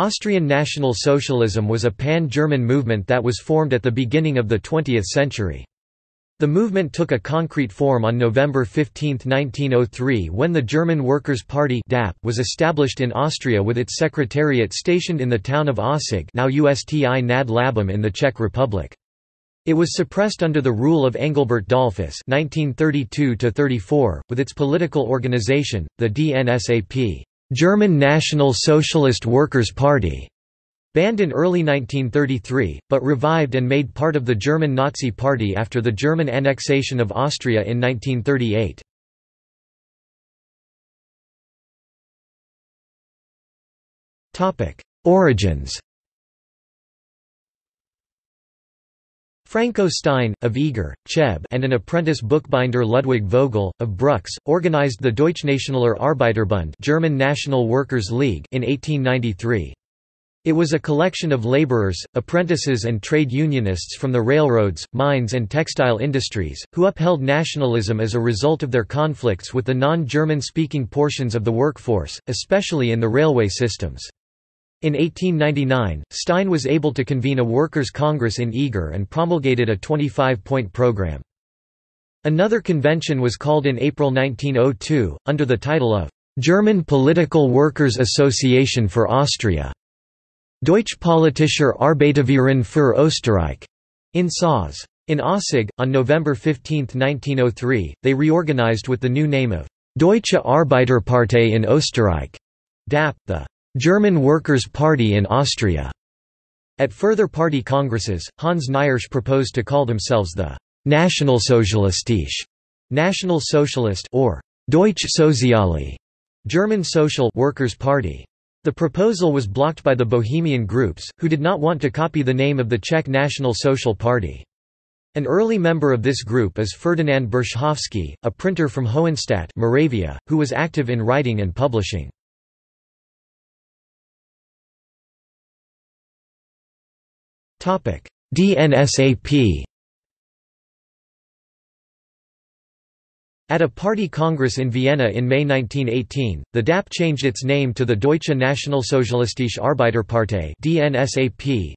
Austrian National Socialism was a pan-German movement that was formed at the beginning of the 20th century. The movement took a concrete form on November 15, 1903 when the German Workers' Party was established in Austria with its secretariat stationed in the town of Aussig now Usti nad Labem in the Czech Republic. It was suppressed under the rule of Engelbert Dollfuss (1932–34), with its political organization, the DNSAP. German National Socialist Workers' Party, banned in early 1933, but revived and made part of the German Nazi Party after the German annexation of Austria in 1938. Origins Franko Stein, of Eger, Cheb and an apprentice bookbinder Ludwig Vogel, of Brux, organized the Deutschnationaler Arbeiterbund German National Workers' League in 1893. It was a collection of laborers, apprentices and trade unionists from the railroads, mines and textile industries, who upheld nationalism as a result of their conflicts with the non-German speaking portions of the workforce, especially in the railway systems. In 1899, Stein was able to convene a workers' congress in Eger and promulgated a 25-point program. Another convention was called in April 1902, under the title of German Political Workers Association for Austria. Deutsche Politischer Arbeiterverein für Österreich, in Saaz. In Aussig, on November 15, 1903, they reorganized with the new name of Deutsche Arbeiterpartei in Österreich, DAP, the German Workers' Party in Austria. At further party congresses, Hans Knirsch proposed to call themselves the Nationalsozialistische National Socialist or Deutsche Soziale German Social Workers' Party. The proposal was blocked by the Bohemian groups, who did not want to copy the name of the Czech National Social Party. An early member of this group is Ferdinand Burschofsky, a printer from Hohenstadt Moravia, who was active in writing and publishing. DNSAP At a party congress in Vienna in May 1918, the DAP changed its name to the Deutsche Nationalsozialistische Arbeiterpartei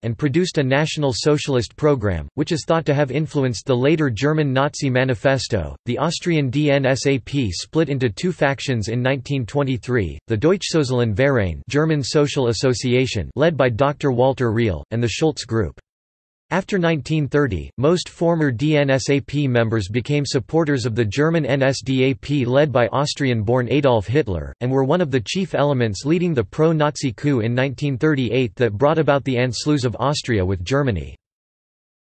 and produced a National Socialist program, which is thought to have influenced the later German Nazi Manifesto. The Austrian DNSAP split into two factions in 1923: the Deutschsozialen Verein (German Social Association), led by Dr. Walter Riehl, and the Schulz Group. After 1930, most former DNSAP members became supporters of the German NSDAP led by Austrian-born Adolf Hitler, and were one of the chief elements leading the pro-Nazi coup in 1938 that brought about the Anschluss of Austria with Germany.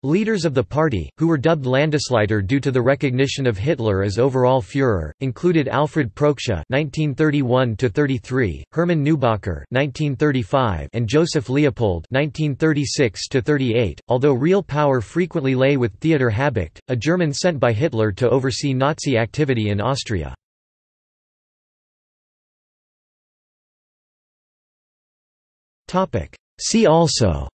Leaders of the party, who were dubbed Landesleiter due to the recognition of Hitler as overall Führer, included Alfred Proksch (1931–33), Hermann Neubacher (1935), and Joseph Leopold (1936–38). Although real power frequently lay with Theodor Habicht, a German sent by Hitler to oversee Nazi activity in Austria. Topic. See also.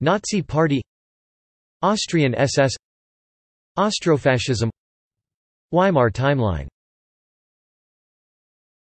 Nazi Party Austrian SS Austrofascism Weimar timeline